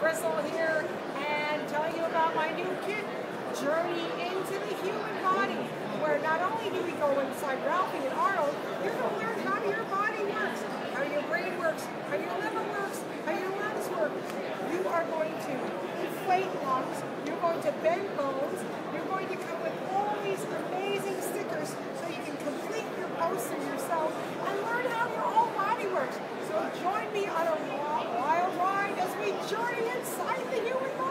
Crystal here and telling you about my new kit, Journey into the Human Body, where not only do we go inside Ralphie and Arnold, you're going to learn how your body works, how your brain works, how your liver works, how your lungs work. You are going to inflate lungs, you're going to bend bones, you're going to come with all these amazing stickers so you can complete your posts poster yourself and learn how your whole body works. So join me on a wild journey inside the human body.